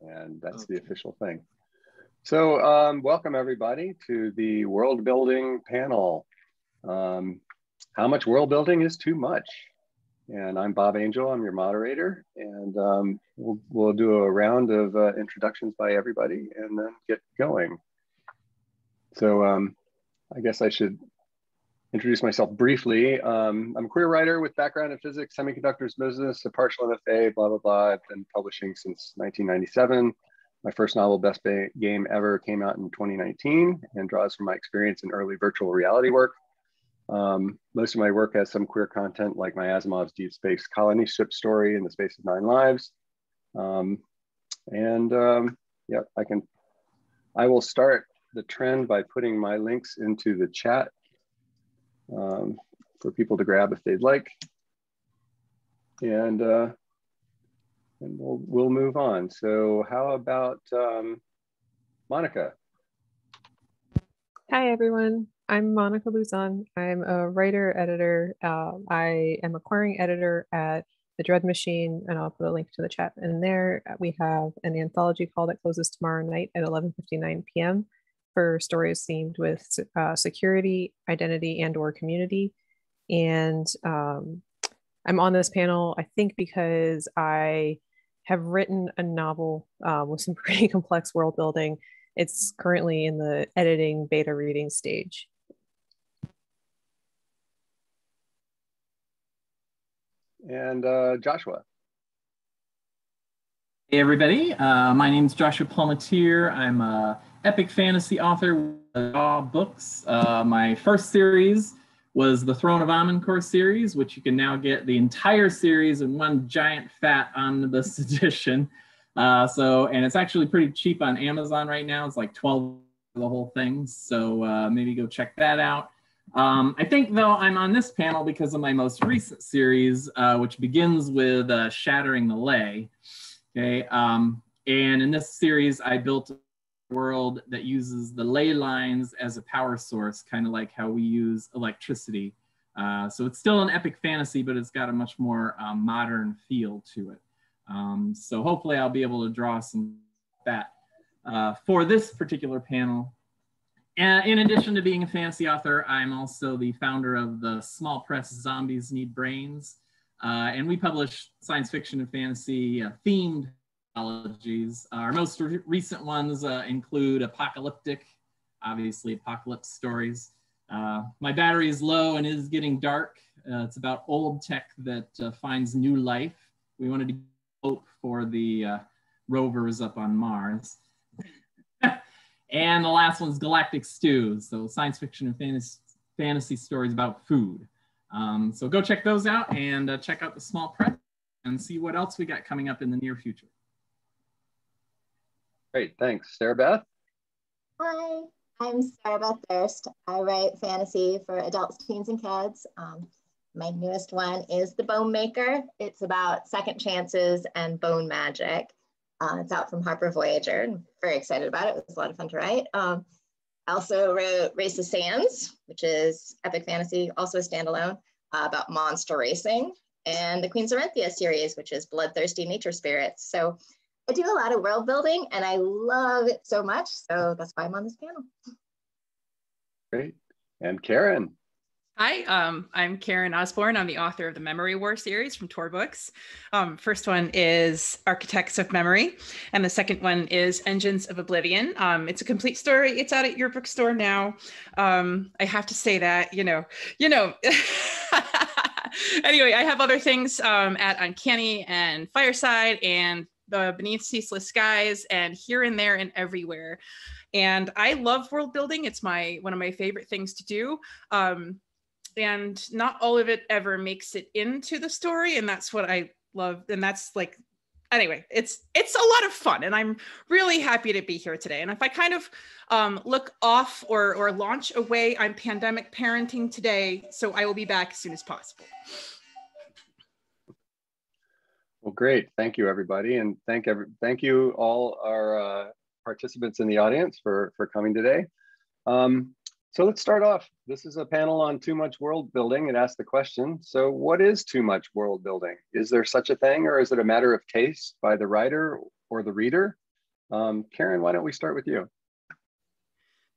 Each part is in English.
and that's okay. the official thing. So um, welcome everybody to the world building panel. Um, how much world building is too much? And I'm Bob Angell, I'm your moderator, and um, we'll, we'll do a round of uh, introductions by everybody and then get going. So um, I guess I should introduce myself briefly. Um, I'm a queer writer with background in physics, semiconductors business, a partial MFA, blah, blah, blah. I've been publishing since 1997. My first novel, Best Game Ever, came out in 2019 and draws from my experience in early virtual reality work. Um, most of my work has some queer content like my Asimov's Deep Space Colony ship story in the space of nine lives. Um, and um, yeah, I can, I will start the trend by putting my links into the chat um, for people to grab if they'd like. And, uh, and we'll, we'll move on. So how about um, Monica? Hi, everyone. I'm Monica Louzon. I'm a writer, editor. Uh, I am acquiring editor at The Dread Machine, and I'll put a link to the chat. And there we have an anthology call that closes tomorrow night at 11.59 p.m for stories themed with uh, security, identity, and or community. And um, I'm on this panel, I think, because I have written a novel um, with some pretty complex world building. It's currently in the editing beta reading stage. And uh, Joshua. Hey everybody, uh, my name is Joshua Palmatier. I'm a epic fantasy author with books. Uh, my first series was the Throne of Amenkor series, which you can now get the entire series in one giant fat omnibus edition. Uh, so, and it's actually pretty cheap on Amazon right now. It's like 12 for the whole thing. So uh, maybe go check that out. Um, I think though I'm on this panel because of my most recent series, uh, which begins with uh, Shattering the Ley. Okay, um, and in this series, I built world that uses the ley lines as a power source, kind of like how we use electricity. Uh, so it's still an epic fantasy, but it's got a much more um, modern feel to it. Um, so hopefully I'll be able to draw some that uh, for this particular panel. And in addition to being a fantasy author, I'm also the founder of the small press Zombies Need Brains. Uh, and we publish science fiction and fantasy uh, themed technologies. Our most re recent ones uh, include apocalyptic, obviously apocalypse stories. Uh, my battery is low and is getting dark. Uh, it's about old tech that uh, finds new life. We wanted to hope for the uh, rovers up on Mars. and the last one's Galactic Stews, so science fiction and fantasy, fantasy stories about food. Um, so go check those out and uh, check out the small press and see what else we got coming up in the near future. Great, thanks. Sarah Beth? Hi, I'm Sarah Beth Durst. I write fantasy for adults, teens, and kids. Um, my newest one is The Bone Maker. It's about second chances and bone magic. Uh, it's out from Harper Voyager. I'm very excited about it. It was a lot of fun to write. Um, I also wrote Race of Sands, which is epic fantasy, also a standalone uh, about monster racing, and the Queens of Renthia series, which is bloodthirsty nature spirits. So I do a lot of world building and I love it so much. So that's why I'm on this panel. Great. And Karen. Hi, um, I'm Karen Osborne. I'm the author of the Memory War series from Tor Books. Um, first one is Architects of Memory, and the second one is Engines of Oblivion. Um, it's a complete story. It's out at your bookstore now. Um, I have to say that, you know, you know. anyway, I have other things um, at Uncanny and Fireside and the Beneath Ceaseless Skies and here and there and everywhere. And I love world building. It's my one of my favorite things to do. Um, and not all of it ever makes it into the story, and that's what I love. And that's like anyway it's it's a lot of fun and i'm really happy to be here today and if i kind of um, look off or or launch away i'm pandemic parenting today so i will be back as soon as possible well, great. Thank you, everybody. And thank every, thank you all our uh, participants in the audience for, for coming today. Um, so let's start off. This is a panel on too much world building and ask the question, so what is too much world building? Is there such a thing or is it a matter of taste by the writer or the reader? Um, Karen, why don't we start with you?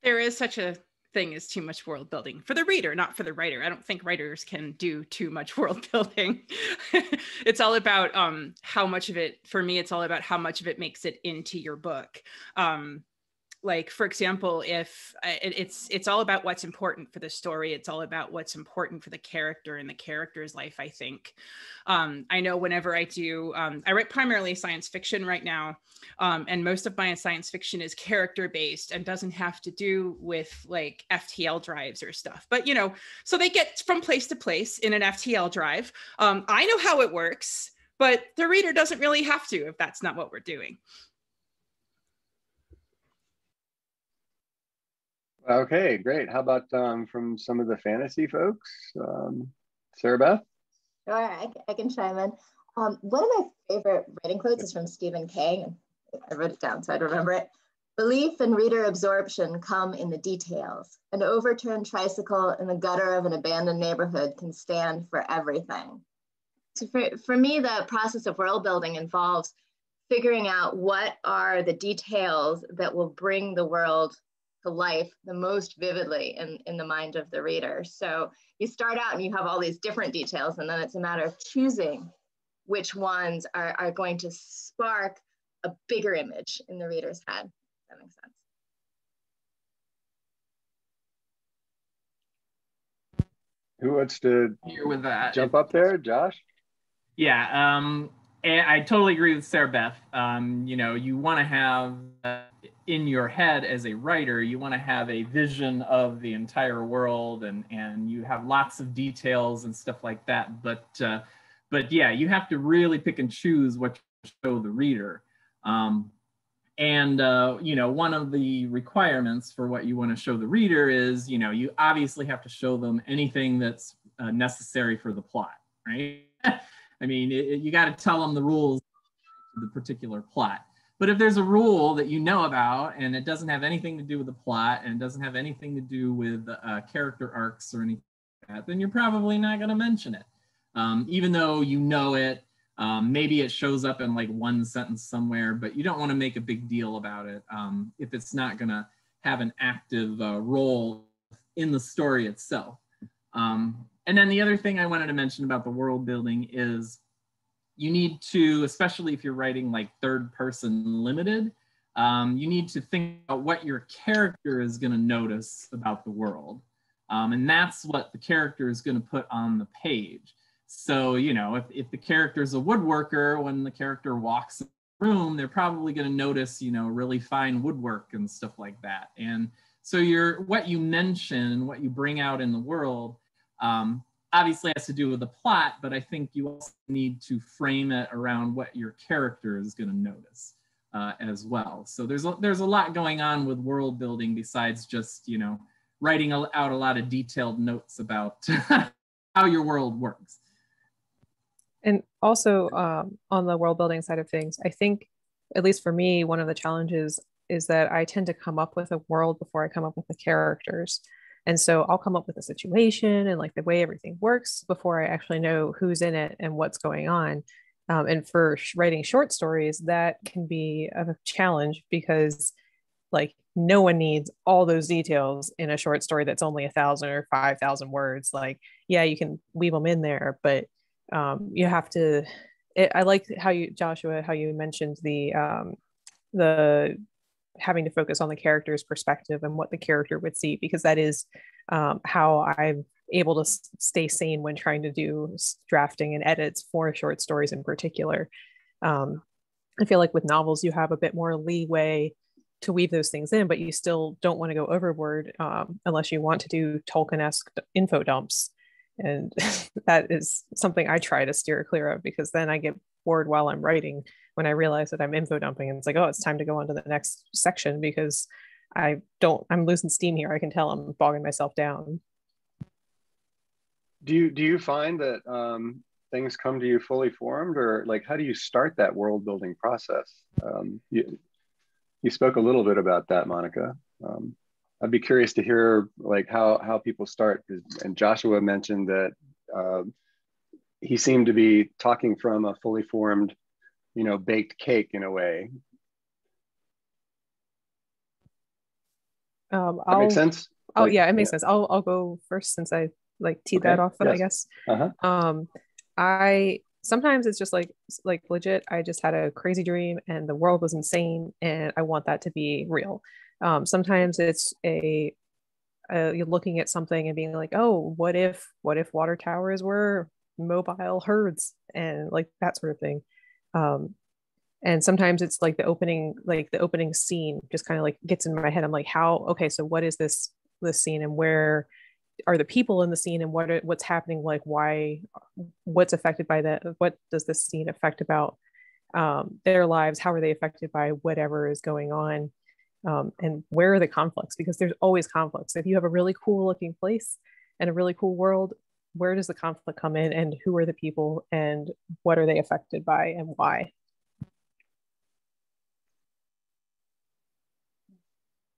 There is such a thing is too much world building for the reader, not for the writer. I don't think writers can do too much world building. it's all about um, how much of it, for me, it's all about how much of it makes it into your book. Um, like for example if uh, it, it's it's all about what's important for the story it's all about what's important for the character and the character's life i think. Um, i know whenever i do um, i write primarily science fiction right now um, and most of my science fiction is character based and doesn't have to do with like ftl drives or stuff but you know so they get from place to place in an ftl drive. Um, i know how it works but the reader doesn't really have to if that's not what we're doing Okay, great. How about um, from some of the fantasy folks? Um, Sarah Beth? Sure, I, I can chime in. Um, one of my favorite writing quotes is from Stephen King. I wrote it down so I'd remember it. Belief and reader absorption come in the details. An overturned tricycle in the gutter of an abandoned neighborhood can stand for everything. So for, for me, the process of world building involves figuring out what are the details that will bring the world to life the most vividly in, in the mind of the reader. So you start out and you have all these different details, and then it's a matter of choosing which ones are, are going to spark a bigger image in the reader's head. That makes sense. Who wants to Here with that. jump up there? Josh? Yeah, um, I totally agree with Sarah Beth. Um, you know, you want to have uh, in your head as a writer, you want to have a vision of the entire world, and and you have lots of details and stuff like that. But uh, but yeah, you have to really pick and choose what you show the reader. Um, and uh, you know, one of the requirements for what you want to show the reader is, you know, you obviously have to show them anything that's uh, necessary for the plot, right? I mean, it, you got to tell them the rules of the particular plot. But if there's a rule that you know about and it doesn't have anything to do with the plot and doesn't have anything to do with uh, character arcs or anything like that, then you're probably not going to mention it. Um, even though you know it, um, maybe it shows up in like one sentence somewhere, but you don't want to make a big deal about it um, if it's not going to have an active uh, role in the story itself. Um, and then the other thing I wanted to mention about the world building is you need to, especially if you're writing like third person limited, um, you need to think about what your character is going to notice about the world. Um, and that's what the character is going to put on the page. So, you know, if, if the character is a woodworker, when the character walks in the room, they're probably going to notice, you know, really fine woodwork and stuff like that. And so your what you mention, what you bring out in the world um, obviously has to do with the plot, but I think you also need to frame it around what your character is going to notice uh, as well. So there's a, there's a lot going on with world building besides just you know writing out a lot of detailed notes about how your world works. And also um, on the world building side of things, I think, at least for me, one of the challenges is that I tend to come up with a world before I come up with the characters. And so I'll come up with a situation and like the way everything works before I actually know who's in it and what's going on. Um, and for sh- writing short stories, that can be a challenge because like no one needs all those details in a short story that's only a thousand or five thousand words. Like, yeah, you can weave them in there, but um, you have to. It, I like how you, Joshua, how you mentioned the um, the having to focus on the character's perspective and what the character would see because that is um, how i'm able to stay sane when trying to do drafting and edits for short stories in particular. Um, i feel like with novels you have a bit more leeway to weave those things in but you still don't want to go overboard um, unless you want to do tolkien-esque info dumps. And that is something i try to steer clear of because then i get bored while i'm writing when I realize that I'm info dumping and it's like, oh, it's time to go on to the next section because I don't, I'm losing steam here. I can tell I'm bogging myself down. Do you, do you find that um, things come to you fully formed or like, how do you start that world building process? Um, you, you spoke a little bit about that, Monica. Um, I'd be curious to hear like how, how people start. And Joshua mentioned that uh, he seemed to be talking from a fully formed you know baked cake in a way Um, That makes sense. oh Like, yeah, it makes sense. I'll I'll go first since I like teed that off, but I guess. Uh-huh. Um, I sometimes it's just like like legit. I just had a crazy dream and the world was insane, and I want that to be real. Um, sometimes it's a uh, you're looking at something and being like, oh, what if what if water towers were mobile herds and like that sort of thing. Um, and sometimes it's like the opening like the opening scene just kind of like gets in my head. I'm like, how okay, so what is this this scene and where are the people in the scene and what are, what's happening? Like why what's affected by that? What does this scene affect about um, their lives? How are they affected by whatever is going on? Um, and where are the conflicts? Because there's always conflicts. If you have a really cool looking place and a really cool world where does the conflict come in and who are the people and what are they affected by and why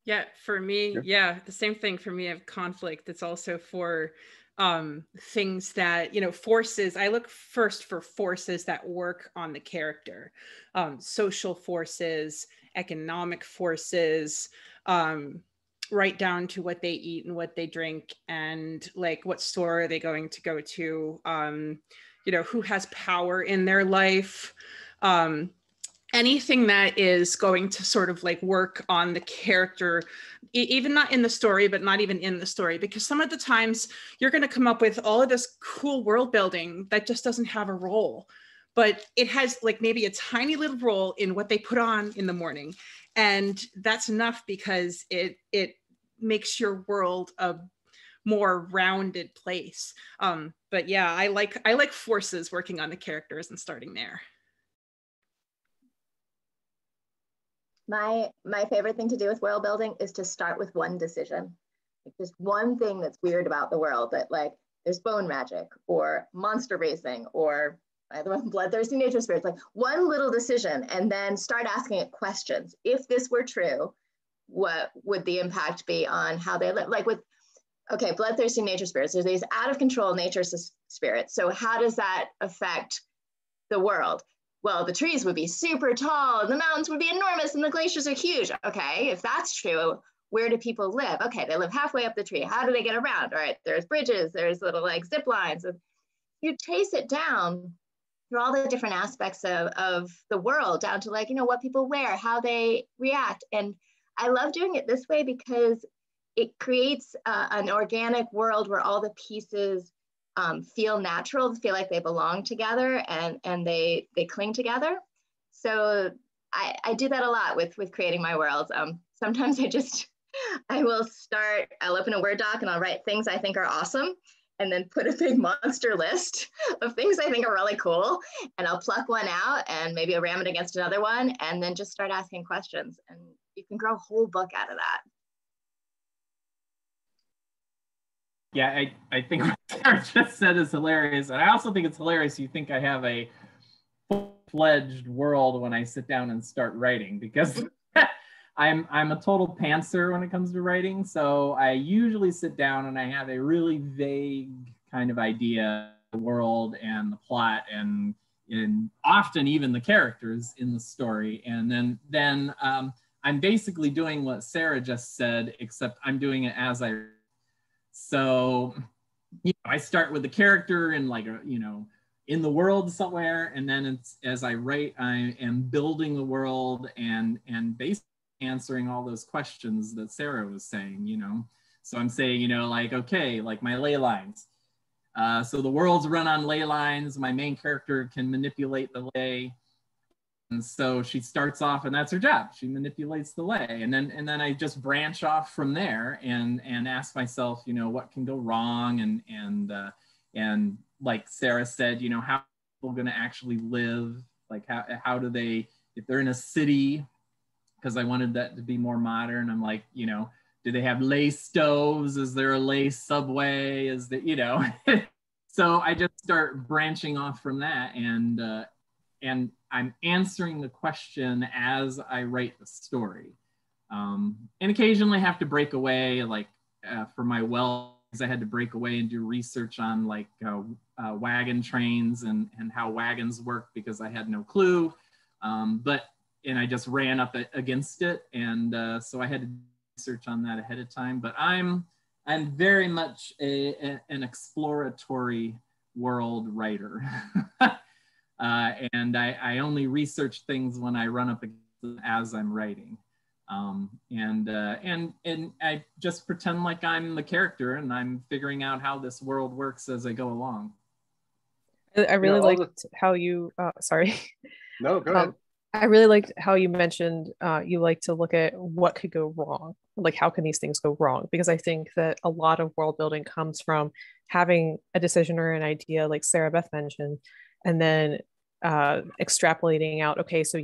Yeah, for me, Yeah. yeah, the same thing for me of conflict. It's also for um things that, you know, forces. I look first for forces that work on the character. Um social forces, economic forces, um right down to what they eat and what they drink and like what store are they going to go to um you know who has power in their life. Um anything that is going to sort of like work on the character even not in the story but not even in the story because some of the times you're going to come up with all of this cool world building that just doesn't have a role but it has like maybe a tiny little role in what they put on in the morning. And that's enough because it it makes your world a more rounded place um but yeah i like i like forces working on the characters and starting there My my favorite thing to do with world building is to start with one decision. Like just one thing that's weird about the world that like there's bone magic or monster racing or either bloodthirsty nature spirits, like one little decision, and then start asking it questions. If this were true, what would the impact be on how they live? Like with okay, bloodthirsty nature spirits, there's these out of control nature spirits. So how does that affect the world? well, the trees would be super tall and the mountains would be enormous and the glaciers are huge. Okay, if that's true, where do people live? Okay, they live halfway up the tree. How do they get around? All right, there's bridges, there's little like zip lines. You trace it down through all the different aspects of, of the world, down to like, you know, what people wear, how they react. And I love doing it this way because it creates uh, an organic world where all the pieces um, feel natural, feel like they belong together and, and they, they cling together. So I, I do that a lot with, with creating my worlds. Um, sometimes I just, I will start, I'll open a Word doc and I'll write things I think are awesome and then put a big monster list of things I think are really cool. And I'll pluck one out and maybe I'll ram it against another one and then just start asking questions. And you can grow a whole book out of that. Yeah, I, I think what Sarah just said is hilarious. And I also think it's hilarious you think I have a full-fledged world when I sit down and start writing because I'm I'm a total pantser when it comes to writing. So I usually sit down and I have a really vague kind of idea of the world and the plot and and often even the characters in the story. And then then um, I'm basically doing what Sarah just said, except I'm doing it as I so you know, I start with the character and like a, you know in the world somewhere, and then it's as I write, I am building the world and and basically answering all those questions that Sarah was saying. You know, so I'm saying you know like okay, like my ley lines. Uh, so the world's run on ley lines. My main character can manipulate the ley. And so she starts off and that's her job. She manipulates the ley. And then and then I just branch off from there and and ask myself, you know, what can go wrong and and uh, and like Sarah said, you know, how are people going to actually live? Like how how do they if they're in a city because I wanted that to be more modern. I'm like, you know, do they have ley stoves? Is there a ley subway? Is that, you know? so I just start branching off from that and uh, and I'm answering the question as I write the story. Um, and occasionally have to break away, like uh, for my wells, I had to break away and do research on like uh, uh, wagon trains and, and how wagons work because I had no clue. Um, but, and I just ran up against it. And uh, so I had to research on that ahead of time. But I'm I'm very much a, a an exploratory world writer. uh, and I, I, only research things when I run up as I'm writing. Um, and, uh, and, and I just pretend like I'm the character and I'm figuring out how this world works as I go along. I really you know, liked the... how you, uh, sorry. No, go ahead. Um, I really liked how you mentioned uh, you like to look at what could go wrong. Like, how can these things go wrong? Because I think that a lot of world building comes from having a decision or an idea, like Sarah Beth mentioned, and then uh, extrapolating out, okay, so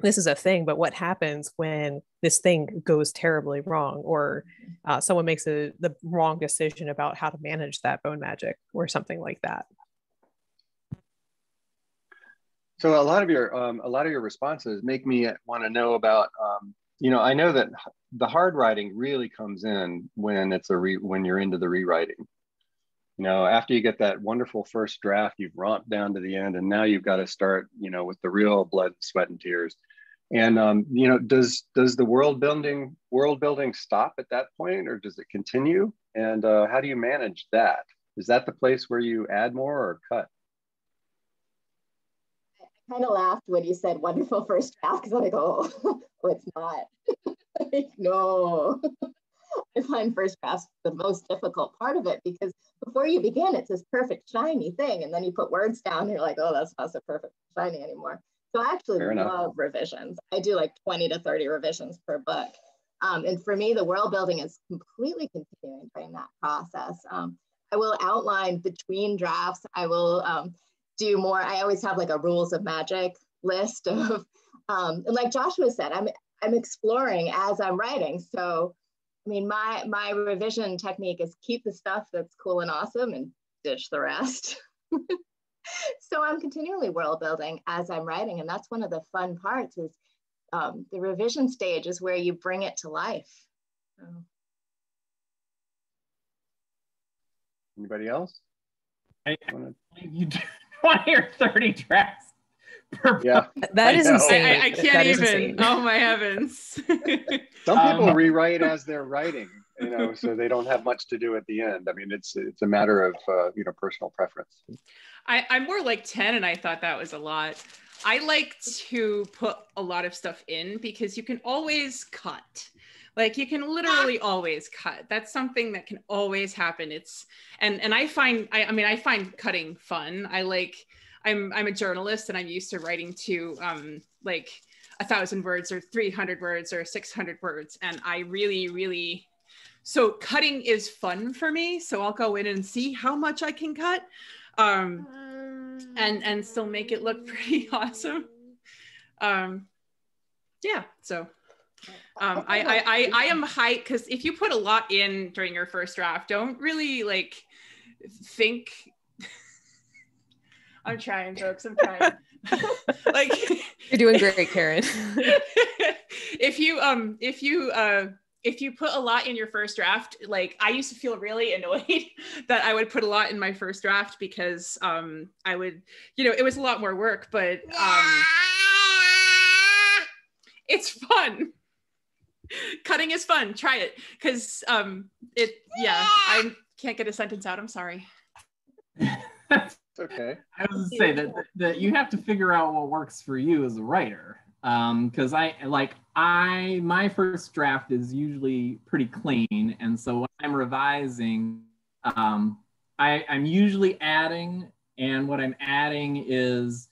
this is a thing, but what happens when this thing goes terribly wrong or uh, someone makes a, the wrong decision about how to manage that bone magic or something like that? So a lot of your um, a lot of your responses make me want to know about. Um, you know, I know that the hard writing really comes in when it's a re- when you're into the rewriting. You know, after you get that wonderful first draft, you've romped down to the end, and now you've got to start. You know, with the real blood, sweat, and tears. And um, you know, does does the world building world building stop at that point, or does it continue? And uh, how do you manage that? Is that the place where you add more or cut? I kind of laughed when you said wonderful first draft because I'm like, oh, it's not. like, no. I find first drafts the most difficult part of it because before you begin, it's this perfect shiny thing. And then you put words down and you're like, oh, that's not so perfect shiny anymore. So I actually Fair love enough. revisions. I do like 20 to 30 revisions per book. Um, and for me, the world building is completely continuing during that process. Um, I will outline between drafts. I will um, do more. I always have like a rules of magic list of, um, and like Joshua said, I'm I'm exploring as I'm writing. So, I mean, my my revision technique is keep the stuff that's cool and awesome and ditch the rest. so I'm continually world building as I'm writing, and that's one of the fun parts. Is um, the revision stage is where you bring it to life. So. Anybody else? I, you do. 20 or 30 tracks per yeah. That is insane. I, I can't even. oh my heavens. Some people um, rewrite as they're writing you know so they don't have much to do at the end. I mean it's it's a matter of uh, you know personal preference. I, i'm more like 10 and i thought that was a lot. I like to put a lot of stuff in because you can always cut. Like you can literally always cut. That's something that can always happen. It's and and i find i, I mean i find cutting fun. I like i'm i'm a journalist and i'm used to writing to um like a thousand words or 300 words or 600 words and i really really so cutting is fun for me so i'll go in and see how much i can cut um and and still make it look pretty awesome um yeah so um, I, I, I, I am high because if you put a lot in during your first draft, don't really like think. I'm trying, folks. I'm trying. like you're doing great, Karen. if you um if you uh if you put a lot in your first draft, like I used to feel really annoyed that I would put a lot in my first draft because um I would, you know, it was a lot more work, but um it's fun. Cutting is fun. Try it. Cause um it yeah, I can't get a sentence out. I'm sorry. it's okay. I was gonna say that that you have to figure out what works for you as a writer. Um, because I like I my first draft is usually pretty clean, and so when I'm revising, um, I, I'm usually adding, and what I'm adding is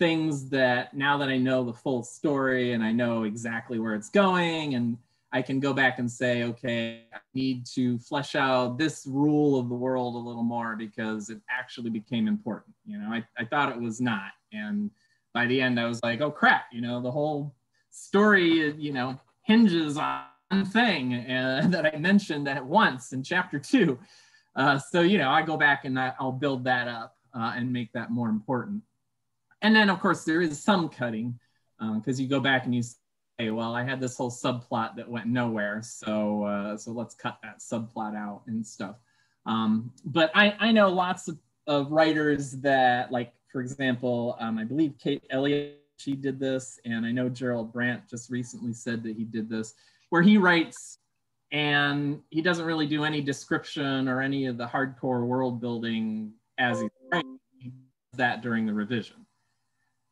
things that now that I know the full story and I know exactly where it's going and I can go back and say, okay, I need to flesh out this rule of the world a little more because it actually became important. You know, I, I thought it was not. And by the end, I was like, oh crap, you know, the whole story, you know, hinges on thing uh, that I mentioned at once in chapter two. Uh, so, you know, I go back and I, will build that up uh, and make that more important and then of course there is some cutting because um, you go back and you well, I had this whole subplot that went nowhere, so uh, so let's cut that subplot out and stuff. Um, but I, I know lots of, of writers that, like for example, um, I believe Kate Elliott she did this, and I know Gerald Brandt just recently said that he did this, where he writes and he doesn't really do any description or any of the hardcore world building as he's writing. He does that during the revision.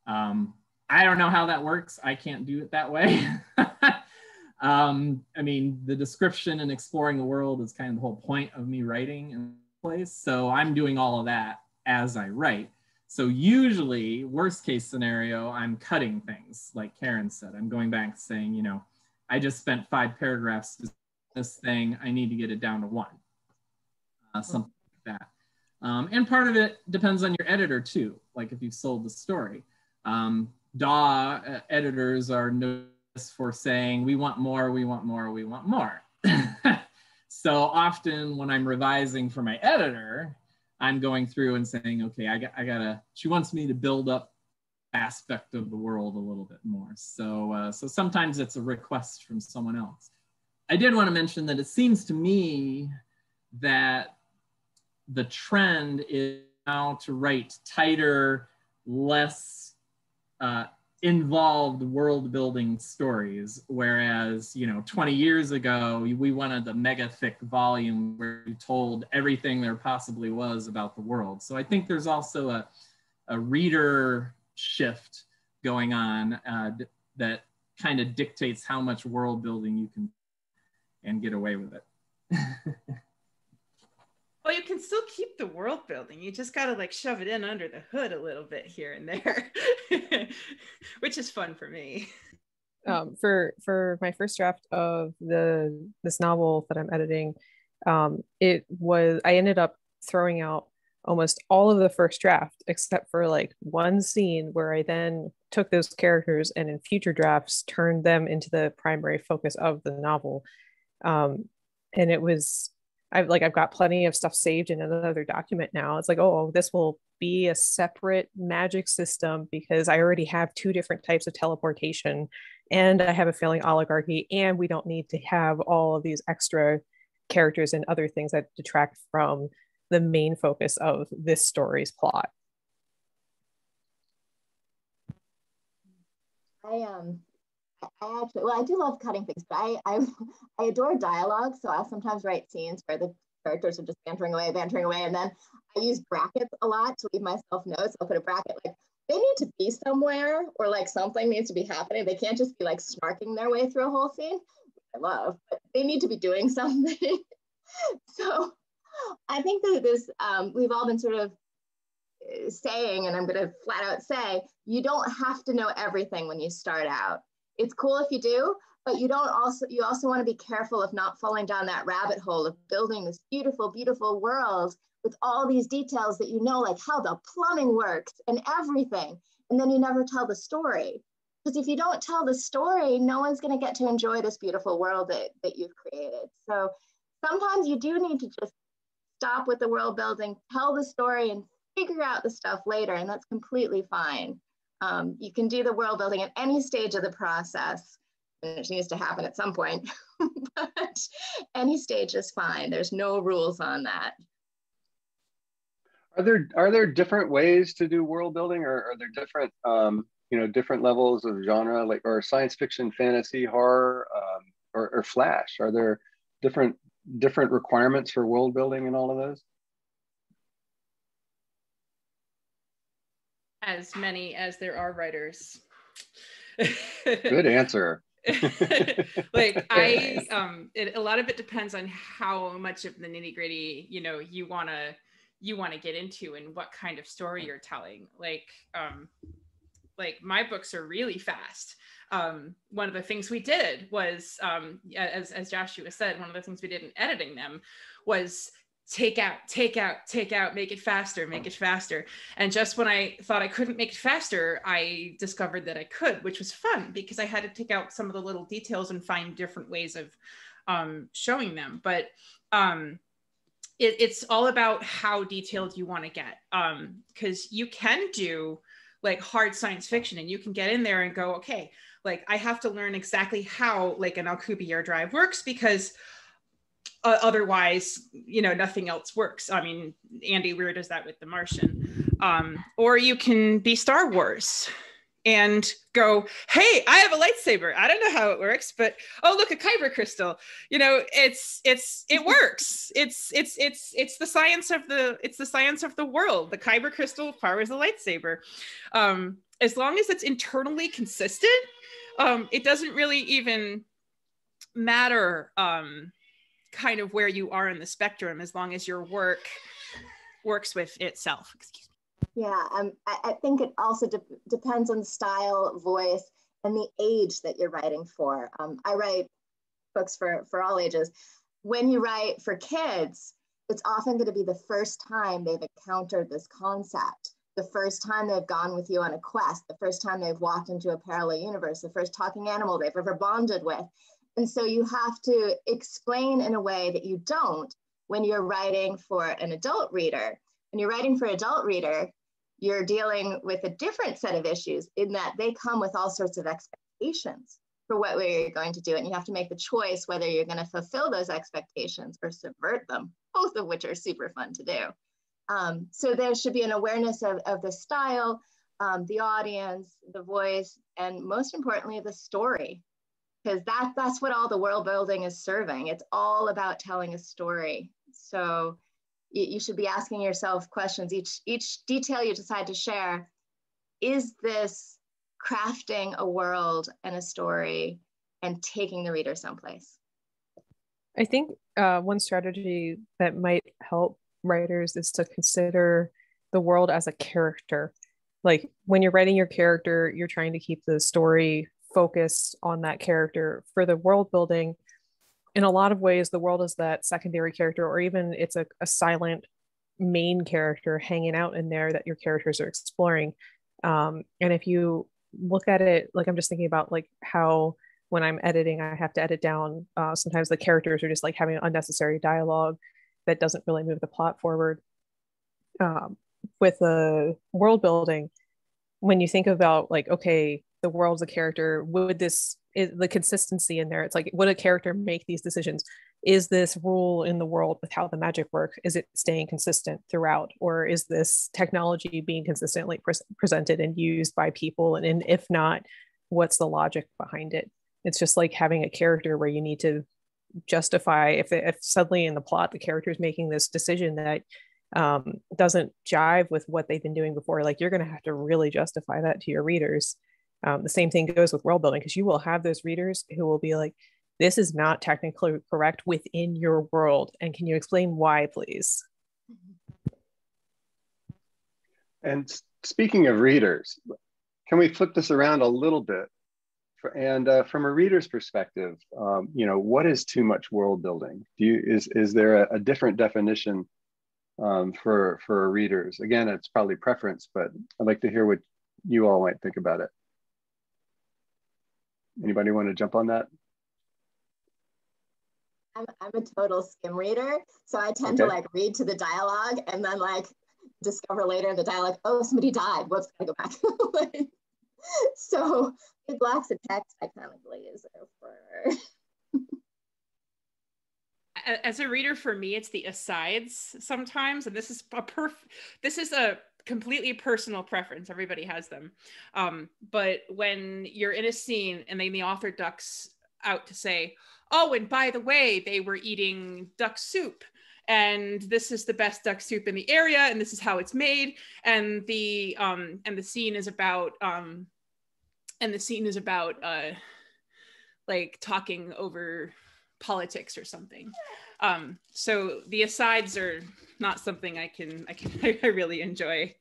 Um, I don't know how that works. I can't do it that way. um, I mean, the description and exploring the world is kind of the whole point of me writing in place. So I'm doing all of that as I write. So usually, worst case scenario, I'm cutting things, like Karen said. I'm going back saying, you know, I just spent five paragraphs to this thing. I need to get it down to one, uh, something like that. Um, and part of it depends on your editor too. Like if you've sold the story, um, DAW uh, editors are noticed for saying, we want more, we want more, we want more. so often when I'm revising for my editor, I'm going through and saying, okay, I got, I gotta, she wants me to build up aspect of the world a little bit more. So, uh, so sometimes it's a request from someone else. I did want to mention that it seems to me that the trend is now to write tighter, less uh, involved world building stories whereas you know 20 years ago we wanted the mega thick volume where you told everything there possibly was about the world. So i think there's also a, a reader shift going on uh, that kind of dictates how much world building you can and get away with it Well, you can still keep the world building. You just got to like shove it in under the hood a little bit here and there, which is fun for me. Um, for for my first draft of the this novel that I'm editing, um, it was I ended up throwing out almost all of the first draft except for like one scene where I then took those characters and in future drafts turned them into the primary focus of the novel. Um, and it was I've like I've got plenty of stuff saved in another document now. It's like, oh, this will be a separate magic system because I already have two different types of teleportation and I have a failing oligarchy and we don't need to have all of these extra characters and other things that detract from the main focus of this story's plot. I um I actually, well, I do love cutting things, but I, I, I adore dialogue. So I'll sometimes write scenes where the characters are just bantering away, bantering away. And then I use brackets a lot to leave myself notes. I'll put a bracket like, they need to be somewhere or like something needs to be happening. They can't just be like snarking their way through a whole scene. I love, but they need to be doing something. so I think that this, um, we've all been sort of uh, saying, and I'm going to flat out say, you don't have to know everything when you start out it's cool if you do, but you don't also, you also want to be careful of not falling down that rabbit hole of building this beautiful, beautiful world with all these details that you know, like how the plumbing works and everything. And then you never tell the story. Because if you don't tell the story, no one's going to get to enjoy this beautiful world that, that you've created. So sometimes you do need to just stop with the world building, tell the story, and figure out the stuff later. And that's completely fine. Um, you can do the world building at any stage of the process. It needs to happen at some point, but any stage is fine. There's no rules on that. Are there are there different ways to do world building, or are there different um, you know different levels of genre, like or science fiction, fantasy, horror, um, or, or flash? Are there different different requirements for world building and all of those? As many as there are writers. Good answer. like I um it, a lot of it depends on how much of the nitty gritty you know you want to you want to get into and what kind of story you're telling like um like my books are really fast um one of the things we did was um as as joshua said one of the things we did in editing them was take out, take out, take out, make it faster, make it faster. And just when I thought I couldn't make it faster, I discovered that I could, which was fun because I had to take out some of the little details and find different ways of um, showing them. But um, it, it's all about how detailed you want to get because um, you can do like hard science fiction and you can get in there and go, okay, like I have to learn exactly how like an Alcubierre drive works because uh, otherwise you know nothing else works i mean andy weir does that with the martian um, or you can be star wars and go, hey, I have a lightsaber. I don't know how it works, but oh look, a kyber crystal. You know, it's it's it works. It's it's it's it's the science of the it's the science of the world. The kyber crystal powers a lightsaber. Um, as long as it's internally consistent, um, it doesn't really even matter um, kind of where you are in the spectrum as long as your work works with itself. Excuse me. yeah, um, I, I, think it also de depends on style, voice, and the age that you're writing for. Um, I write books for, for all ages. When you write for kids, it's often going to be the first time they've encountered this concept, the first time they've gone with you on a quest, the first time they've walked into a parallel universe, the first talking animal they've ever bonded with. And so you have to explain in a way that you don't when you're writing for an adult reader. When you're writing for adult reader, you're dealing with a different set of issues in that they come with all sorts of expectations for what way you're going to do it. And you have to make the choice whether you're going to fulfill those expectations or subvert them, both of which are super fun to do. Um, so there should be an awareness of, of the style, um, the audience, the voice, and most importantly, the story. Because that, that's what all the world building is serving. It's all about telling a story. So you should be asking yourself questions each each detail you decide to share is this crafting a world and a story and taking the reader someplace i think uh, one strategy that might help writers is to consider the world as a character like when you're writing your character you're trying to keep the story focused on that character for the world building. In a lot of ways the world is that secondary character or even it's a, a silent main character hanging out in there that your characters are exploring. Um, and if you look at it like i'm just thinking about like how when i'm editing i have to edit down uh, sometimes the characters are just like having unnecessary dialogue that doesn't really move the plot forward. Um, with the world building when you think about like okay the world's a character would this is the consistency in there. It's like, would a character make these decisions? Is this rule in the world with how the magic work? Is it staying consistent throughout, or is this technology being consistently pre- presented and used by people? And, and if not, what's the logic behind it? It's just like having a character where you need to justify if, if suddenly in the plot the character is making this decision that um, doesn't jive with what they've been doing before. Like you're going to have to really justify that to your readers. Um, the same thing goes with world building because you will have those readers who will be like, this is not technically correct within your world. And can you explain why, please? And speaking of readers, can we flip this around a little bit? And uh, from a reader's perspective, um, you know, what is too much world building? Do you is is there a, a different definition um, for for readers? Again, it's probably preference, but I'd like to hear what you all might think about it. Anybody want to jump on that? I'm, I'm a total skim reader. So I tend okay. to like read to the dialogue and then like discover later in the dialogue, oh, somebody died. Whoops, gotta go back. like, so big blocks of text I kind of glaze over. As a reader, for me, it's the asides sometimes, and this is a perf. This is a completely personal preference. Everybody has them. Um, but when you're in a scene and then the author ducks out to say, oh, and by the way, they were eating duck soup. And this is the best duck soup in the area, and this is how it's made. And the um, and the scene is about um, and the scene is about uh, like talking over politics or something. Um, so the asides are not something I can I can I really enjoy.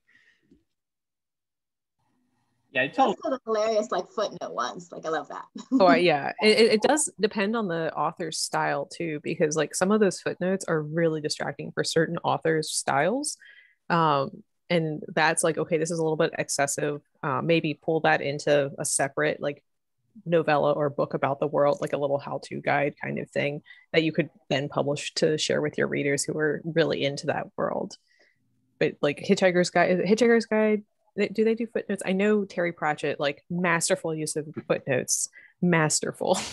Yeah, I totally. the hilarious like footnote ones. Like I love that. oh yeah, it, it does depend on the author's style too, because like some of those footnotes are really distracting for certain authors' styles. Um, and that's like okay, this is a little bit excessive. Uh, maybe pull that into a separate like novella or book about the world, like a little how-to guide kind of thing that you could then publish to share with your readers who are really into that world. But like Hitchhiker's Guide, Hitchhiker's Guide, do they do footnotes? I know Terry Pratchett, like masterful use of footnotes, masterful.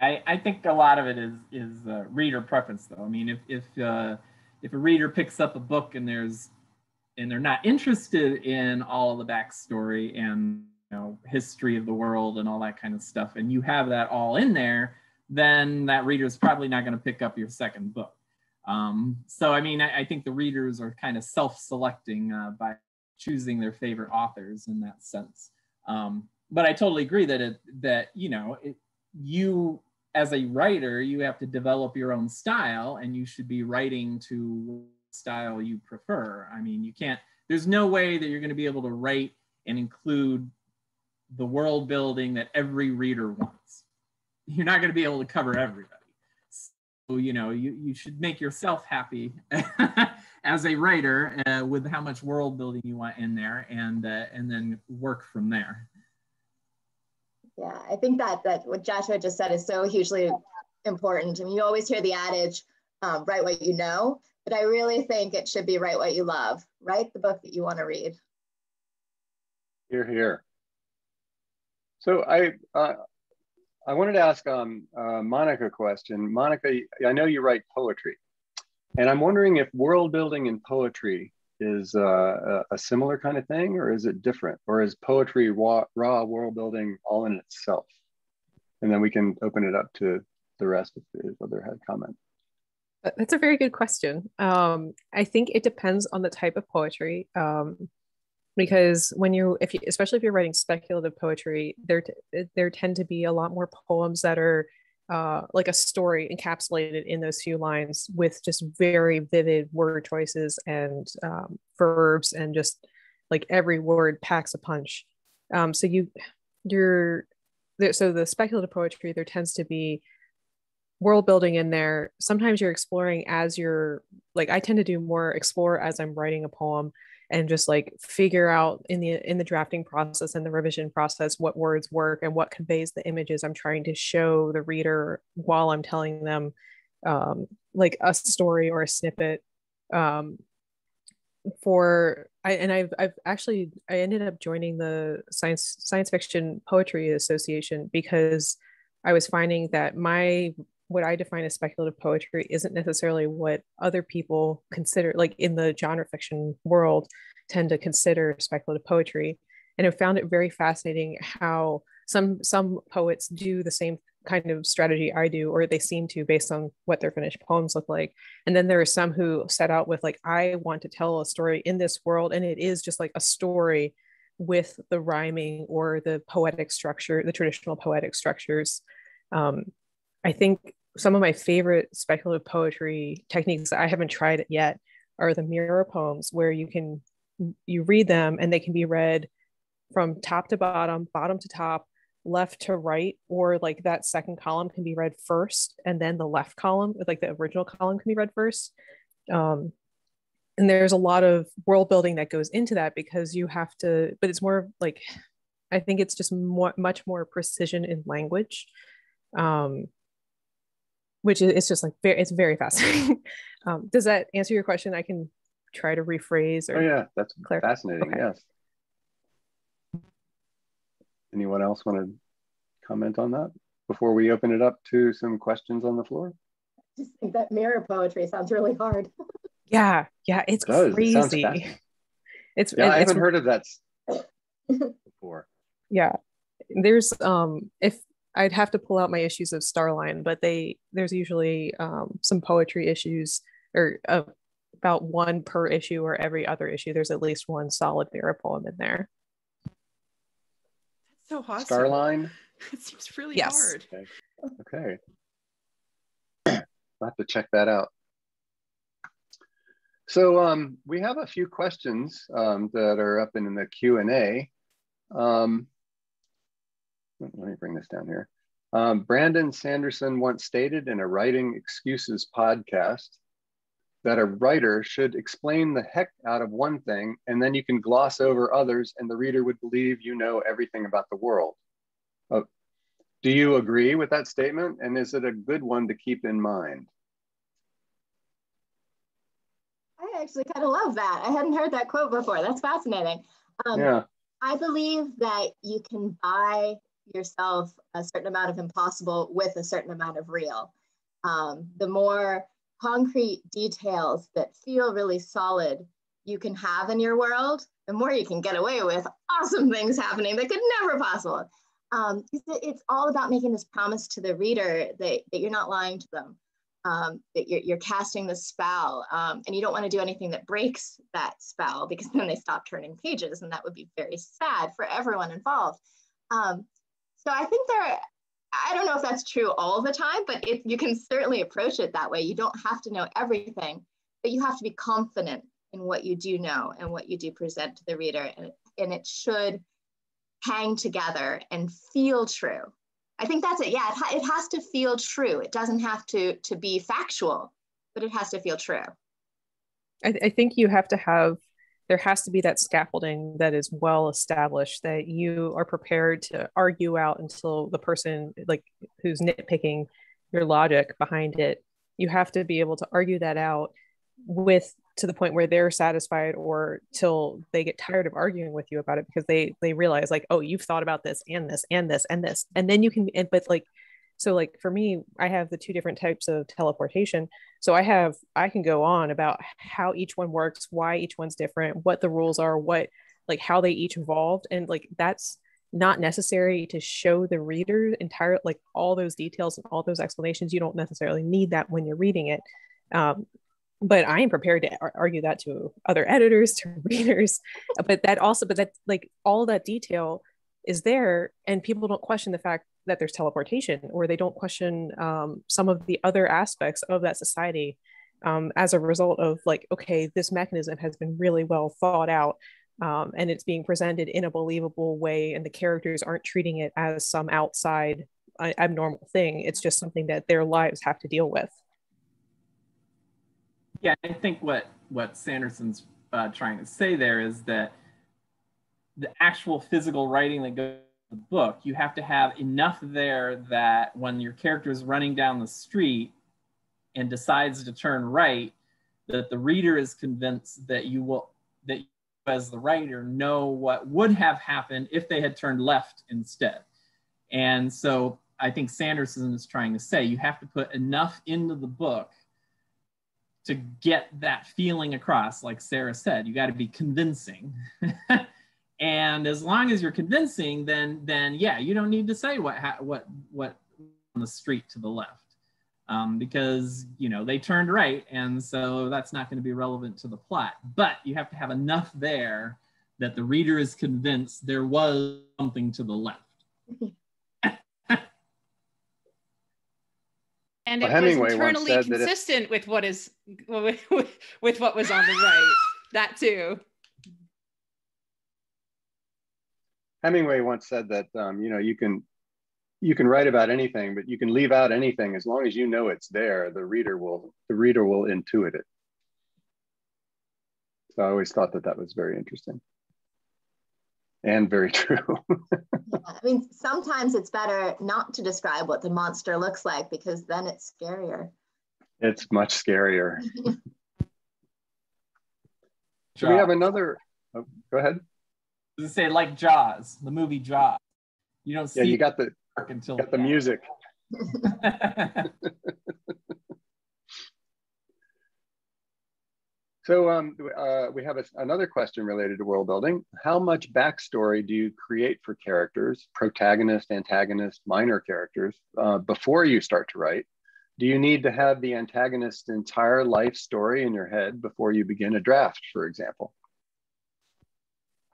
I, I think a lot of it is is uh, reader preference, though. I mean, if if uh, if a reader picks up a book and there's and they're not interested in all the backstory and know history of the world and all that kind of stuff and you have that all in there then that reader is probably not going to pick up your second book. Um, so i mean I, I, think the readers are kind of self-selecting uh, by choosing their favorite authors in that sense. Um, but i totally agree that it that you know it, you as a writer you have to develop your own style and you should be writing to style you prefer. I mean you can't there's no way that you're going to be able to write and include the world building that every reader wants. You're not going to be able to cover everybody. So, you know, you, you should make yourself happy as a writer uh, with how much world building you want in there and, uh, and then work from there. Yeah, I think that, that what Joshua just said is so hugely important. I mean, you always hear the adage, um, write what you know, but I really think it should be write what you love. Write the book that you want to read. Here, here. So I uh, I wanted to ask um, uh, Monica a question. Monica, I know you write poetry, and I'm wondering if world building and poetry is uh, a, similar kind of thing, or is it different, or is poetry raw, raw world building all in itself? And then we can open it up to the rest if, if other had comment. That's a very good question. Um, I think it depends on the type of poetry. Um, because when you if you especially if you're writing speculative poetry there there tend to be a lot more poems that are uh, like a story encapsulated in those few lines with just very vivid word choices and um, verbs and just like every word packs a punch. Um, so you you're there so the speculative poetry there tends to be world building in there. Sometimes you're exploring as you're like i tend to do more explore as i'm writing a poem and just like figure out in the in the drafting process and the revision process what words work and what conveys the images i'm trying to show the reader while i'm telling them um, like a story or a snippet. Um, for I and I've I've actually I ended up joining the science science fiction poetry association because I was finding that my what I define as speculative poetry isn't necessarily what other people consider, like in the genre fiction world, tend to consider speculative poetry. And I found it very fascinating how some some poets do the same kind of strategy I do, or they seem to based on what their finished poems look like. And then there are some who set out with like, I want to tell a story in this world, and it is just like a story with the rhyming or the poetic structure, the traditional poetic structures. Um, I think some of my favorite speculative poetry techniques that I haven't tried yet are the mirror poems where you can you read them and they can be read from top to bottom, bottom to top, left to right, or like that second column can be read first and then the left column, like the original column can be read first. Um, and there's a lot of world building that goes into that because you have to, but it's more like, I think it's just more, much more precision in language. Um, which is it's just like very it's very fascinating. um, does that answer your question? I can try to rephrase or oh yeah, that's clarify. fascinating. Okay. Yes. Anyone else want to comment on that before we open it up to some questions on the floor? I just think that mirror poetry sounds really hard. yeah, yeah, it's it crazy. It it's yeah, it, I haven't heard of that before. Yeah, there's um if I'd have to pull out my issues of Starline, but they there's usually um, some poetry issues or uh, about one per issue or every other issue. There's at least one solid mirror poem in there. That's so awesome. Starline. It seems really yes. hard. Okay. okay. I'll have to check that out. So um, we have a few questions um, that are up in the Q&A. Um, let me bring this down here. Um, Brandon Sanderson once stated in a Writing Excuses podcast that a writer should explain the heck out of one thing and then you can gloss over others and the reader would believe you know everything about the world. Uh, do you agree with that statement? And is it a good one to keep in mind? I actually kind of love that. I hadn't heard that quote before. That's fascinating. Um, yeah. I believe that you can buy yourself a certain amount of impossible with a certain amount of real. Um, the more concrete details that feel really solid you can have in your world, the more you can get away with awesome things happening that could never possible. Um, it's all about making this promise to the reader that, that you're not lying to them, um, that you're, you're casting the spell, um, and you don't want to do anything that breaks that spell because then they stop turning pages, and that would be very sad for everyone involved. So I think there, I don't know if that's true all the time, but you can certainly approach it that way. You don't have to know everything, but you have to be confident in what you do know and what you do present to the reader. And, and it should hang together and feel true. I think that's it. Yeah, it, it has to feel true. It doesn't have to, to be factual, but it has to feel true. I, I think you have to have there has to be that scaffolding that is well established that you are prepared to argue out until the person like who's nitpicking your logic behind it. You have to be able to argue that out with to the point where they're satisfied or till they get tired of arguing with you about it because they they realize like oh you've thought about this and this and this and this. And then you can but like so like for me i have the two different types of teleportation. So i have i can go on about how each one works why each one's different what the rules are what like how they each evolved. And like that's not necessary to show the reader entire like all those details and all those explanations. You don't necessarily need that when you're reading it. Um, but i am prepared to argue that to other editors to readers. But that also but that like all that detail is there and people don't question the fact that there's teleportation or they don't question um, some of the other aspects of that society um, as a result of like okay this mechanism has been really well thought out um, and it's being presented in a believable way and the characters aren't treating it as some outside uh, abnormal thing. It's just something that their lives have to deal with. Yeah i think what what sanderson's uh, trying to say there is that the actual physical writing that goes the book, you have to have enough there that when your character is running down the street and decides to turn right, that the reader is convinced that you will that you, as the writer know what would have happened if they had turned left instead. And so I think Sanderson is trying to say you have to put enough into the book to get that feeling across. Like Sarah said, you got to be convincing. and as long as you're convincing then then yeah you don't need to say what what what on the street to the left. Um, because you know they turned right and so that's not going to be relevant to the plot. But you have to have enough there that the reader is convinced there was something to the left. And it well, was internally consistent with what is with, with what was on the right. That too Hemingway once said that um, you know you can you can write about anything, but you can leave out anything as long as you know it's there. The reader will the reader will intuit it. So I always thought that that was very interesting and very true. yeah, I mean, sometimes it's better not to describe what the monster looks like because then it's scarier. It's much scarier. so we have another. Oh, go ahead. Say like Jaws, the movie Jaws? You don't see. Yeah, you got the until got the music. so um, uh, we have a, another question related to world building. How much backstory do you create for characters, protagonist, antagonist, minor characters, uh, before you start to write? Do you need to have the antagonist's entire life story in your head before you begin a draft, for example?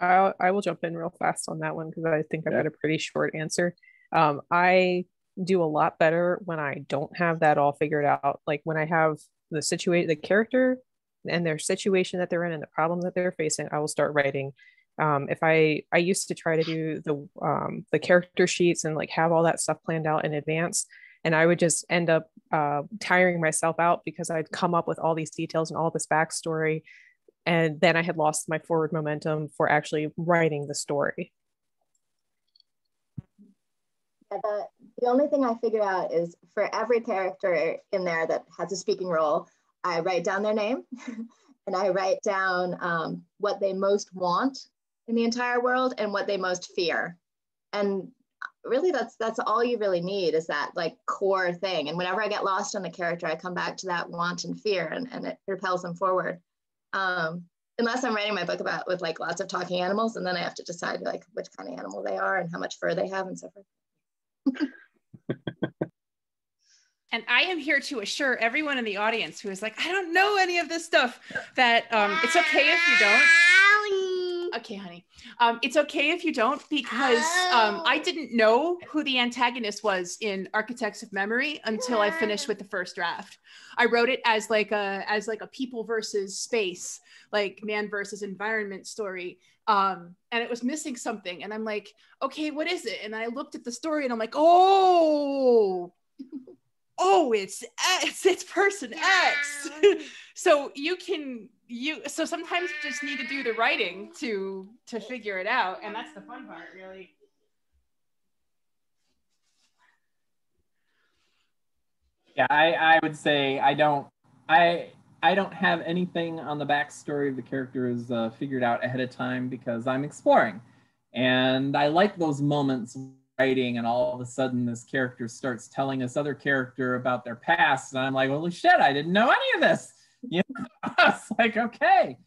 I'll, I will jump in real fast on that one because I think I've got a pretty short answer. Um, I do a lot better when I don't have that all figured out. Like when I have the situation, the character and their situation that they're in and the problem that they're facing, I will start writing. Um, if I I used to try to do the um, the character sheets and like have all that stuff planned out in advance, and I would just end up uh, tiring myself out because I'd come up with all these details and all this backstory and then i had lost my forward momentum for actually writing the story. Yeah, the, the only thing i figured out is for every character in there that has a speaking role i write down their name and i write down um, what they most want in the entire world and what they most fear. And really that's that's all you really need is that like core thing. And whenever i get lost on a character i come back to that want and fear and, and it propels them forward um, unless I'm writing my book about with like lots of talking animals, and then I have to decide like which kind of animal they are and how much fur they have and so forth. and I am here to assure everyone in the audience who is like, I don't know any of this stuff, that um, it's okay if you don't. Okay, honey. Um, it's okay if you don't because um, I didn't know who the antagonist was in Architects of Memory until I finished with the first draft. I wrote it as like a as like a people versus space, like man versus environment story. Um, and it was missing something, and I'm like, okay, what is it? And I looked at the story, and I'm like, oh. oh it's x it's person x so you can you so sometimes you just need to do the writing to to figure it out. And that's the fun part really. Yeah i i would say i don't i i don't have anything on the backstory of the characters uh, figured out ahead of time because i'm exploring. And i like those moments writing and all of a sudden this character starts telling this other character about their past. And i'm like holy shit i didn't know any of this you know it's like okay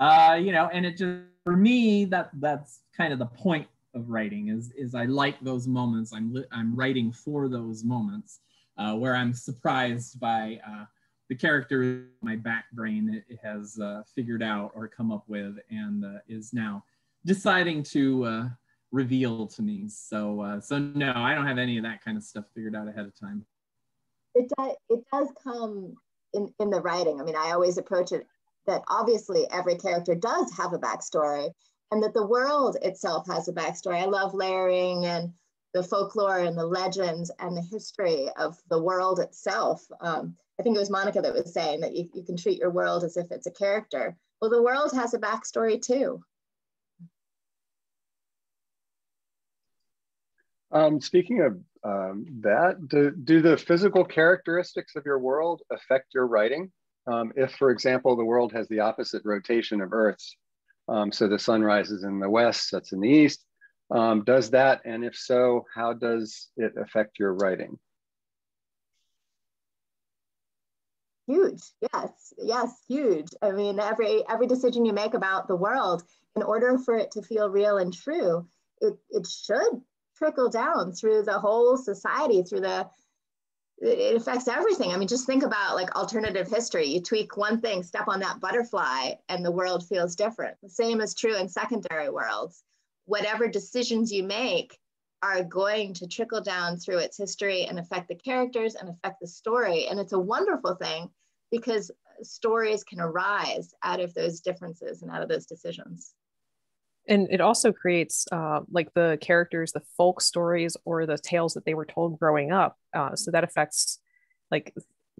uh you know and it just for me that that's kind of the point of writing is is i like those moments i'm li- i'm writing for those moments uh, where i'm surprised by uh, the character my back brain has uh, figured out or come up with and uh, is now deciding to uh, reveal to me. So uh, so no, I don't have any of that kind of stuff figured out ahead of time. It does it does come in in the writing. I mean, I always approach it that obviously every character does have a backstory, and that the world itself has a backstory. I love layering and the folklore and the legends and the history of the world itself. Um, I think it was Monica that was saying that you, you can treat your world as if it's a character. Well, the world has a backstory too. Um, speaking of um, that, do, do the physical characteristics of your world affect your writing? Um, if, for example, the world has the opposite rotation of Earth's, um, so the sun rises in the west, sets in the east, um, does that? And if so, how does it affect your writing? Huge, yes, yes, huge. I mean, every every decision you make about the world, in order for it to feel real and true, it, it should trickle down through the whole society, through the it affects everything. I mean, just think about like alternative history. You tweak one thing, step on that butterfly, and the world feels different. The same is true in secondary worlds. Whatever decisions you make are going to trickle down through its history and affect the characters and affect the story. And it's a wonderful thing because stories can arise out of those differences and out of those decisions and it also creates uh, like the characters the folk stories or the tales that they were told growing up uh, so that affects like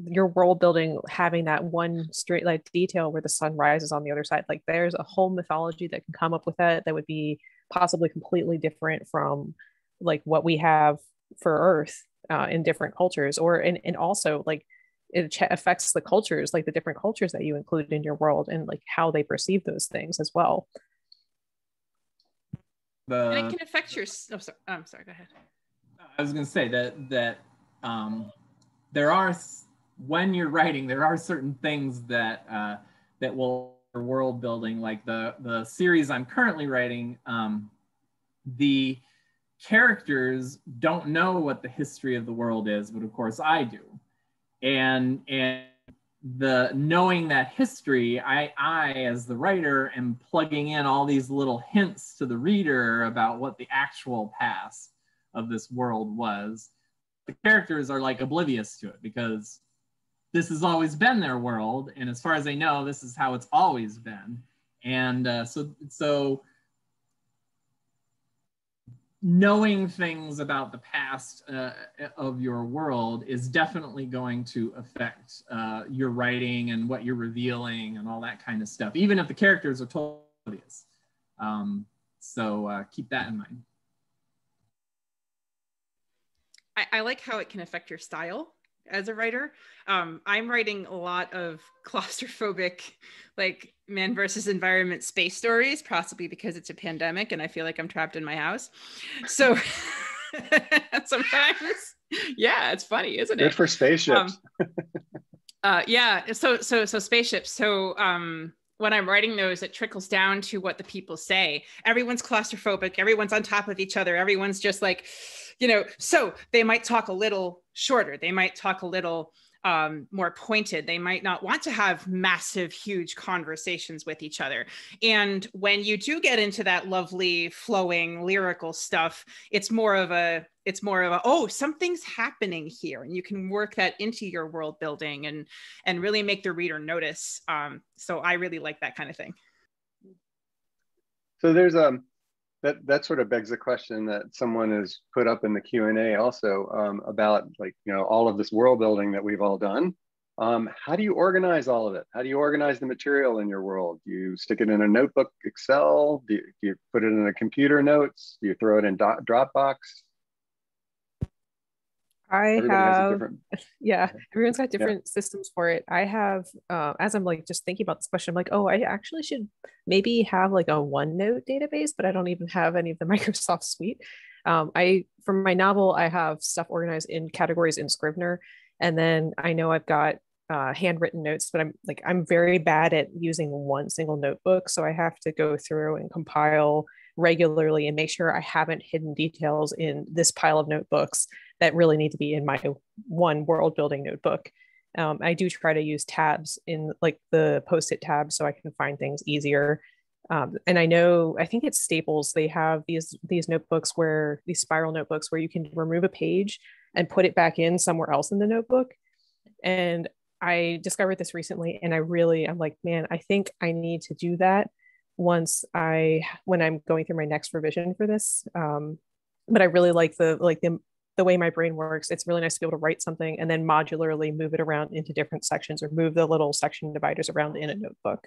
your world building having that one straight like detail where the sun rises on the other side. Like there's a whole mythology that can come up with that that would be possibly completely different from like what we have for earth uh, in different cultures or and, and also like it ch- affects the cultures like the different cultures that you include in your world and like how they perceive those things as well the and it can affect your oh sorry i'm sorry go ahead. I was going to say that that um there are when you're writing there are certain things that uh that will world building like the the series i'm currently writing um the characters don't know what the history of the world is but of course i do. And and the knowing that history, I, I as the writer am plugging in all these little hints to the reader about what the actual past of this world was. The characters are like oblivious to it because this has always been their world, and as far as they know, this is how it's always been. And uh, so, so knowing things about the past uh, of your world is definitely going to affect uh, your writing and what you're revealing and all that kind of stuff, even if the characters are totally obvious. Um, so uh, keep that in mind. I, I like how it can affect your style as a writer. Um, I'm writing a lot of claustrophobic, like man versus environment space stories, possibly because it's a pandemic and I feel like I'm trapped in my house. So sometimes, yeah, it's funny, isn't it? Good for spaceships. Um, uh, yeah. So so so spaceships. So um, when I'm writing those, it trickles down to what the people say. Everyone's claustrophobic. Everyone's on top of each other. Everyone's just like, you know, so they might talk a little shorter. They might talk a little um, more pointed. They might not want to have massive, huge conversations with each other. And when you do get into that lovely, flowing, lyrical stuff, it's more of a it's more of a oh something's happening here and you can work that into your world building and and really make the reader notice um, so i really like that kind of thing so there's um that that sort of begs the question that someone has put up in the q&a also um, about like you know all of this world building that we've all done. Um, how do you organize all of it? How do you organize the material in your world? Do you stick it in a notebook excel? Do you, do you put it in a computer notes? Do you throw it in Do- dropbox I have, yeah, everyone's got different yeah. systems for it. I have, uh, as I'm like just thinking about this question, I'm like, oh, I actually should maybe have like a OneNote database, but I don't even have any of the Microsoft suite. Um, I, for my novel, I have stuff organized in categories in Scrivener. And then I know I've got uh, handwritten notes, but I'm like, I'm very bad at using one single notebook. So I have to go through and compile regularly and make sure I haven't hidden details in this pile of notebooks that really need to be in my one world building notebook. Um, I do try to use tabs in like the post-it tabs so I can find things easier. Um, and I know I think it's Staples. They have these these notebooks where these spiral notebooks where you can remove a page and put it back in somewhere else in the notebook. And I discovered this recently, and I really I'm like, man, I think I need to do that once I when I'm going through my next revision for this. Um, but I really like the like the the way my brain works, it's really nice to be able to write something and then modularly move it around into different sections or move the little section dividers around in a notebook.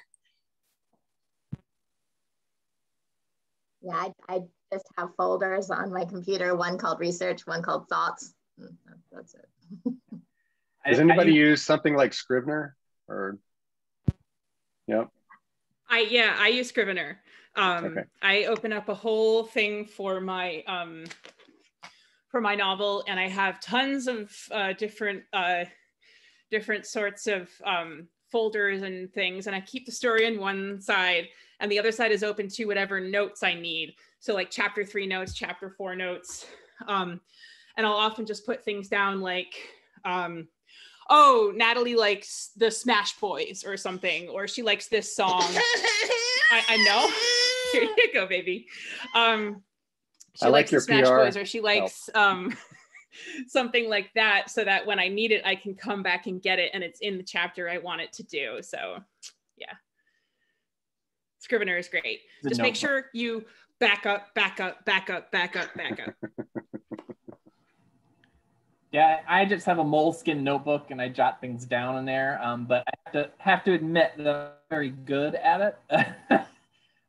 Yeah, I, I just have folders on my computer, one called research, one called thoughts. Mm, that's it. Does anybody I, use something like Scrivener or, yep. I, yeah, I use Scrivener. Um, okay. I open up a whole thing for my, um, for my novel, and I have tons of uh, different uh, different sorts of um, folders and things. And I keep the story in one side, and the other side is open to whatever notes I need. So like chapter three notes, chapter four notes, um, and I'll often just put things down like. Um, oh, Natalie likes the Smash Boys or something, or she likes this song. I, I know. Here you go, baby. Um, she I likes like the Smash PR Boys or she likes um, something like that so that when I need it, I can come back and get it and it's in the chapter I want it to do. So yeah. Scrivener is great. The Just notebook. make sure you back up, back up, back up, back up, back up. yeah, I just have a Moleskine notebook and I jot things down in there. Um, but I have to have to admit that I'm very good at it.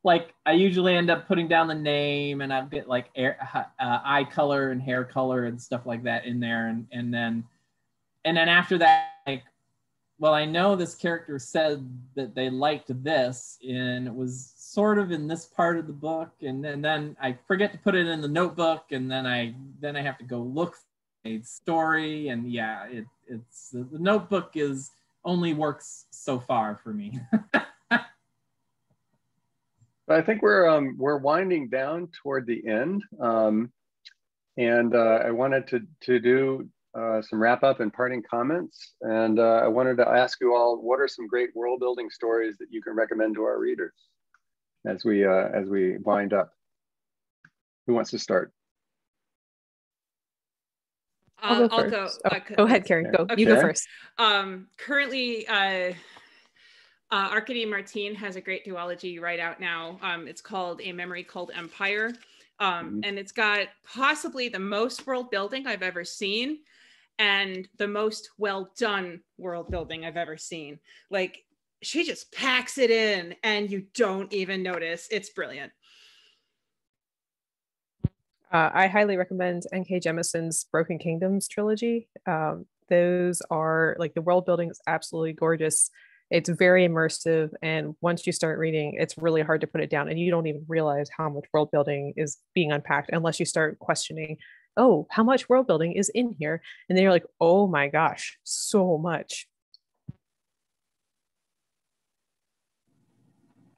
like I usually end up putting down the name and I've got like air, uh, eye color and hair color and stuff like that in there, and and then and then after that, like, well, I know this character said that they liked this, and it was sort of in this part of the book, and and then I forget to put it in the notebook, and then I then I have to go look a story, and yeah, it it's the notebook is only works so far for me. I think we're um, we're winding down toward the end, um, and uh, I wanted to to do uh, some wrap up and parting comments, and uh, I wanted to ask you all what are some great world building stories that you can recommend to our readers as we uh, as we wind up. Who wants to start? I'll go. I'll go, oh, go ahead, Carrie. Go. Okay. You go first. Um, currently, uh, Arkady Martine has a great duology right out now. Um, it's called A Memory Called Empire. Um, mm-hmm. And it's got possibly the most world building I've ever seen and the most well done world building I've ever seen. Like she just packs it in and you don't even notice. It's brilliant. Uh, I highly recommend N.K. Jemisin's Broken Kingdoms trilogy. Um, those are like the world building is absolutely gorgeous it's very immersive and once you start reading it's really hard to put it down and you don't even realize how much world building is being unpacked unless you start questioning oh how much world building is in here and then you're like oh my gosh so much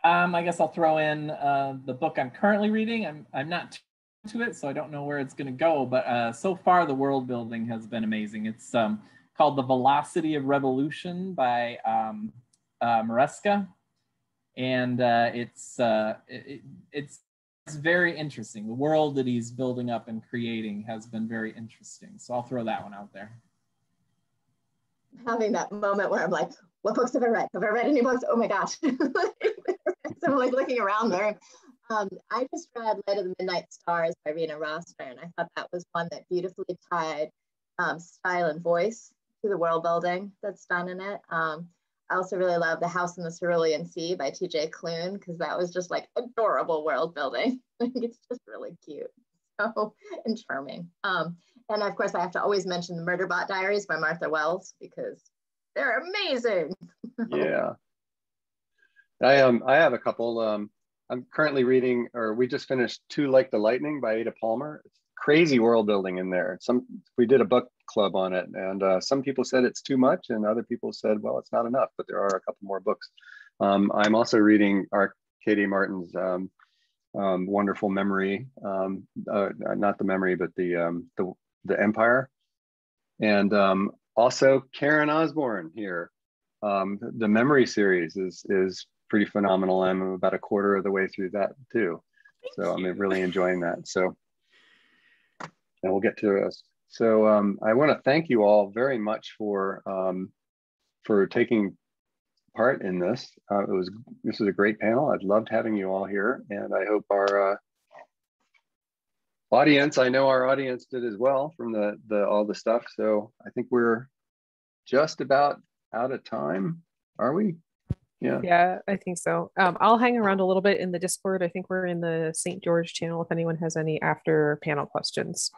Um, I guess I'll throw in uh, the book I'm currently reading. I'm I'm not to it, so I don't know where it's going to go. But uh, so far, the world building has been amazing. It's um, called The Velocity of Revolution by um, uh, Maresca, and uh, it's uh, it, it's it's very interesting. The world that he's building up and creating has been very interesting. So I'll throw that one out there. Having that moment where I'm like, what books have I read? Have I read any books? Oh my gosh. so I'm like looking around there. Um, I just read Light of the Midnight Stars by Rena Rossner, and I thought that was one that beautifully tied um, style and voice to the world building that's done in it. Um, I also really love The House in the Cerulean Sea by TJ Klune because that was just like adorable world building. it's just really cute so, and charming. Um, and of course, I have to always mention The Murderbot Diaries by Martha Wells because they're amazing. yeah. I um I have a couple. Um, I'm currently reading, or we just finished Too Like the Lightning by Ada Palmer. It's crazy world building in there. Some we did a book club on it, and uh, some people said it's too much, and other people said, well, it's not enough. But there are a couple more books. Um, I'm also reading our Katie Martin's um, um, wonderful memory, um, uh, not the memory, but the um, the the Empire, and um, also Karen Osborne here. Um, the memory series is is pretty phenomenal. I'm about a quarter of the way through that too, so I'm really enjoying that. So, and we'll get to us. So um, I want to thank you all very much for um, for taking part in this. Uh, it was this was a great panel. I've loved having you all here, and I hope our uh, audience. I know our audience did as well from the the all the stuff. So I think we're just about out of time. Are we? Yeah. Yeah, I think so. Um, I'll hang around a little bit in the Discord. I think we're in the St. George channel if anyone has any after panel questions.